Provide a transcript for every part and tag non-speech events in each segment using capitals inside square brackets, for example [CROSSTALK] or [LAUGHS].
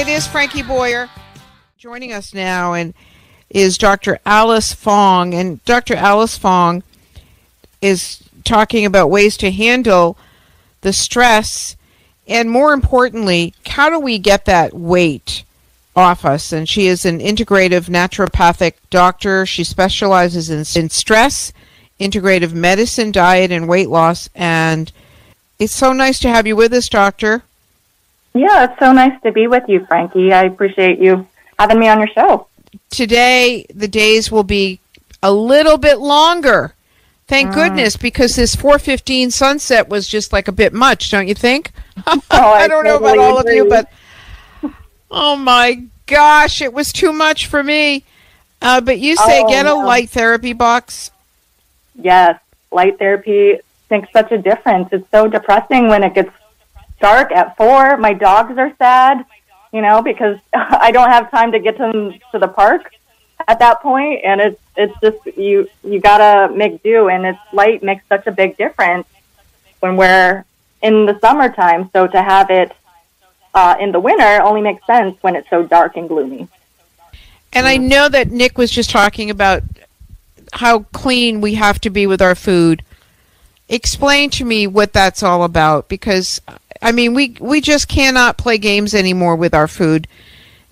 it is Frankie Boyer joining us now, and is Dr. Alice Fong, and Dr. Alice Fong is talking about ways to handle the stress, and more importantly, how do we get that weight off us? And she is an integrative naturopathic doctor. She specializes in, in stress, integrative medicine, diet, and weight loss. And it's so nice to have you with us, doctor. Yeah, it's so nice to be with you, Frankie. I appreciate you having me on your show. Today, the days will be a little bit longer. Thank mm. goodness, because this 4:15 sunset was just like a bit much, don't you think? [LAUGHS] Oh, I, I, don't totally know about all agree. of you, but [LAUGHS] oh my gosh, it was too much for me. Uh, but you say Oh, get a no. light therapy box. Yes, light therapy makes such a difference. It's so depressing when it gets dark at four. My dogs are sad, you know, because [LAUGHS] I don't have time to get them to the park at that point, and it's it's just you you gotta make do, and it's light makes such a big difference when we're in the summertime. So to have it uh, in the winter only makes sense when it's so dark and gloomy. And I know that Nick was just talking about how clean we have to be with our food. Explain to me what that's all about because I mean we we just cannot play games anymore with our food,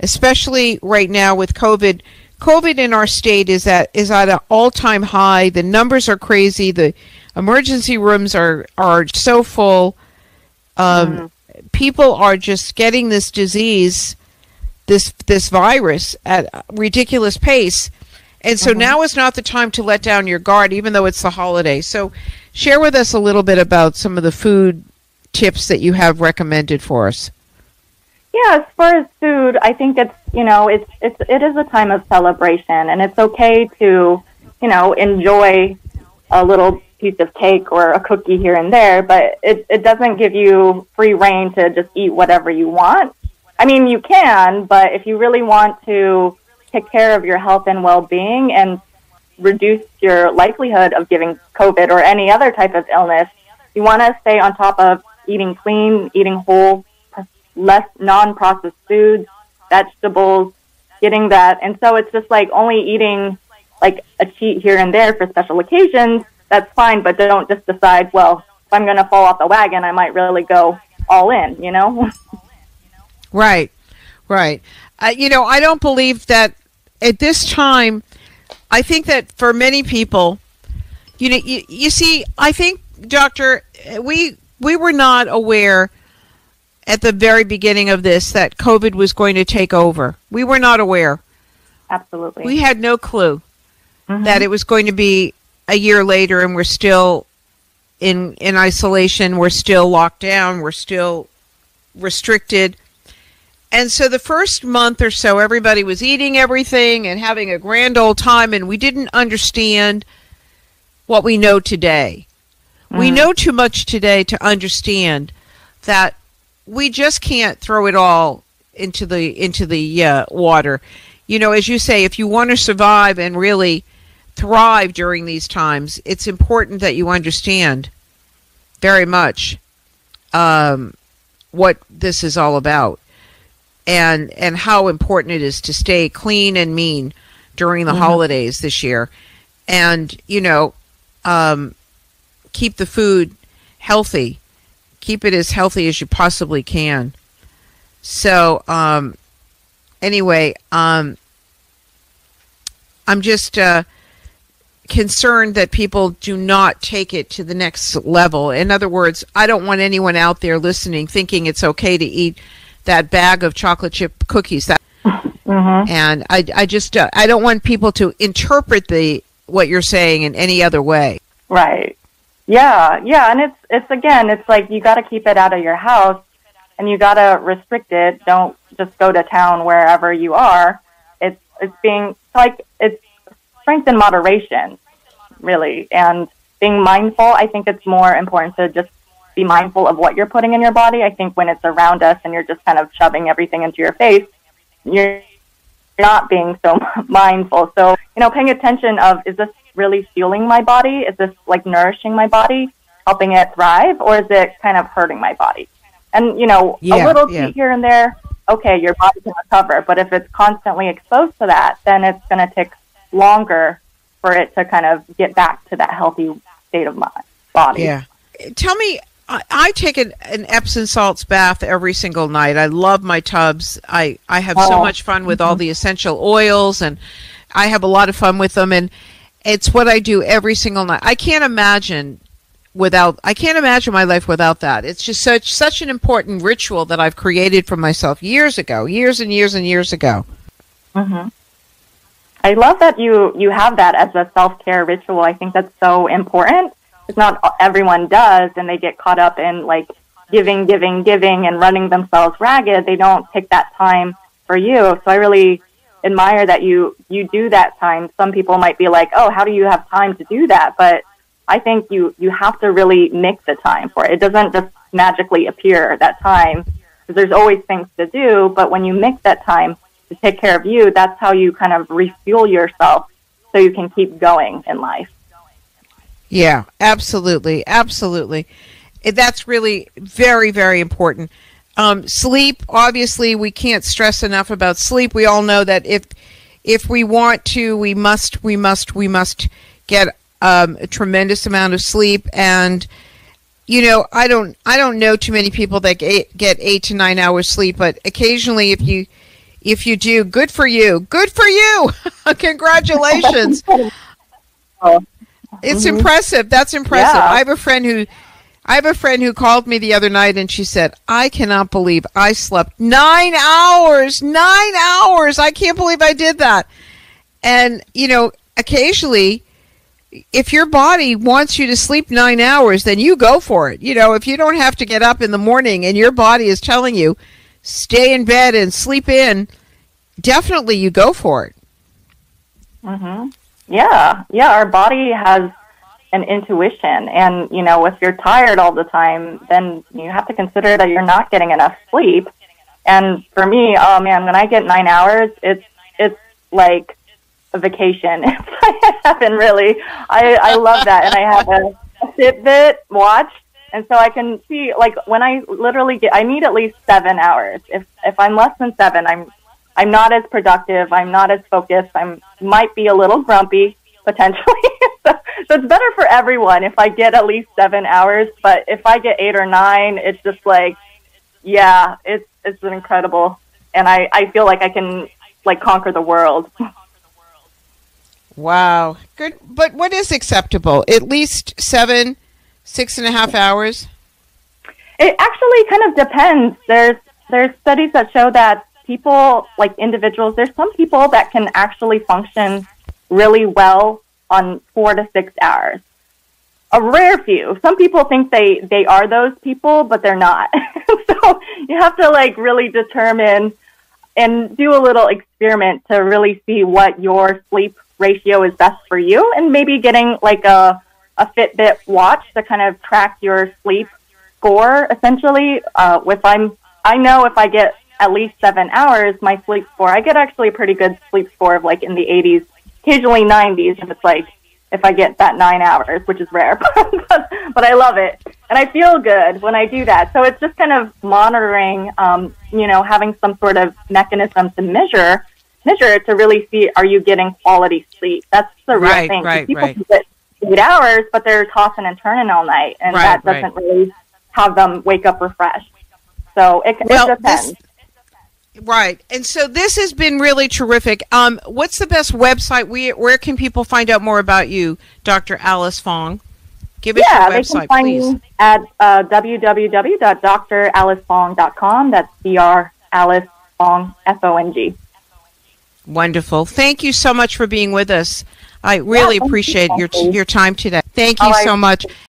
especially right now with COVID. COVID in our state is at is at an all-time high. The numbers are crazy. The emergency rooms are are so full. Um, People are just getting this disease this this virus at a ridiculous pace. And so now is not the time to let down your guard, even though it's the holiday. So, share with us a little bit about some of the food tips that you have recommended for us. Yeah, as far as food, I think it's you know it's it's it is a time of celebration, and it's okay to you know enjoy a little piece of cake or a cookie here and there, but it it doesn't give you free rein to just eat whatever you want. I mean, you can, but if you really want to take care of your health and well-being and reduce your likelihood of giving COVID or any other type of illness, you want to stay on top of eating clean, eating whole, less non-processed foods, vegetables, getting that. And so it's just like only eating like a cheat here and there for special occasions. That's fine, but don't just decide, well, if I'm going to fall off the wagon, I might really go all in, you know? Right, right. Uh, you know, I don't believe that at this time. I think that for many people, you know, you, you see, I think, Doctor, we we were not aware at the very beginning of this that COVID was going to take over. We were not aware. Absolutely. We had no clue Mhm. that it was going to be a year later, and we're still in in isolation. We're still locked down. We're still restricted. And so the first month or so, everybody was eating everything and having a grand old time, and we didn't understand what we know today. We Mm. know too much today to understand that we just can't throw it all into the into the uh, water. You know, as you say, if you want to survive and really thrive during these times, it's important that you understand very much um, what this is all about and and how important it is to stay clean and mean during the Mhm. holidays this year and you know um, keep the food healthy keep it as healthy as you possibly can so um, anyway um, i'm just uh, concerned that people do not take it to the next level. In other words, I don't want anyone out there listening thinking it's okay to eat that bag of chocolate chip cookies. That, Mhm. [LAUGHS] and I, I just, uh, I don't want people to interpret the what you're saying in any other way. Right. Yeah, yeah, and it's it's again, it's like you got to keep it out of your house, and you got to restrict it. Don't just go to town wherever you are. It's it's being like it's strength in moderation, really, and being mindful. I think it's more important to just be mindful of what you're putting in your body. I think when it's around us and you're just kind of shoving everything into your face, you're not being so [LAUGHS] mindful. So, you know, paying attention of is this really fueling my body? Is this like nourishing my body, helping it thrive, or is it kind of hurting my body? And you know, Yeah, a little yeah. here and there, okay, your body can recover. But if it's constantly exposed to that, then it's going to take longer for it to kind of get back to that healthy state of mind, body. Yeah. Tell me, I, I take an, an Epsom salts bath every single night. I love my tubs. I, I have so Oh. much fun with all mm-hmm. the essential oils, and I have a lot of fun with them. And it's what I do every single night. I can't imagine without. I can't imagine my life without that. It's just such such an important ritual that I've created for myself years ago, years and years and years ago. hmm I love that you you have that as a self care ritual. I think that's so important. It's not everyone does, and they get caught up in like giving, giving, giving, and running themselves ragged. They don't take that time for you. So I really admire that you you do that time. Some people might be like, "Oh, how do you have time to do that?" But I think you you have to really make the time for it. It doesn't just magically appear that time because there's always things to do. But when you make that time to take care of you, that's how you kind of refuel yourself so you can keep going in life. Yeah, absolutely, absolutely. That's really very, very important. Um, sleep, obviously, we can't stress enough about sleep. We all know that if if we want to, we must, we must, we must get um, a tremendous amount of sleep. And you know, I don't, I don't know too many people that get, get eight to nine hours sleep, but occasionally, if you if you do, good for you. Good for you. [LAUGHS] Congratulations. [LAUGHS] Oh, It's Mhm. impressive. That's impressive. Yeah. I have a friend who I have a friend who called me the other night and she said, "I cannot believe I slept 9 hours. 9 hours. I can't believe I did that." And, you know, occasionally if your body wants you to sleep 9 hours, then you go for it. You know, if you don't have to get up in the morning and your body is telling you stay in bed and sleep in, definitely you go for it. hmm Yeah, yeah. Our body has an intuition, and you know, if you're tired all the time, then you have to consider that you're not getting enough sleep. And for me, oh man, when I get nine hours, it's it's like a vacation. [LAUGHS] I haven't really. I I love that, and I have a, a Fitbit watch, and so I can see like when I literally get. I need at least seven hours. If if I'm less than seven, I'm I'm not as productive. I'm not as focused. I'm might be a little grumpy potentially. [LAUGHS] so, it's better for everyone if I get at least seven hours. But if I get eight or nine, it's just like, yeah, it's it's an incredible, and I I feel like I can like conquer the world. [LAUGHS] Wow. Good. But what is acceptable? At least seven, six and a half hours? It actually kind of depends. There's there's studies that show that people like individuals. There's some people that can actually function really well on four to six hours. A rare few. Some people think they they are those people, but they're not. [LAUGHS] so you have to like really determine and do a little experiment to really see what your sleep ratio is best for you, and maybe getting like a a Fitbit watch to kind of track your sleep score essentially. Uh, if I'm, I know if I get at least seven hours, my sleep score, I get actually a pretty good sleep score of like in the 80s, occasionally 90s if it's like, if I get that nine hours, which is rare, [LAUGHS] but, but I love it. And I feel good when I do that. So it's just kind of monitoring, um, you know, having some sort of mechanism to measure, measure to really see, are you getting quality sleep? That's the real Right, thing. 'Cause right, people right. can get eight hours, but they're tossing and turning all night, and Right, that doesn't really have them wake up refreshed. So it, Well, it depends. this, right. And so this has been really terrific. Um, what's the best website? We, where can people find out more about you, Dr. Alice Fong? Give us yeah, your they website, can find please. at uh, www.dralicefong.com. That's Dr. Alice Fong, F O N G. Wonderful. Thank you so much for being with us. I really you, appreciate your your time today. Thank you right. so much.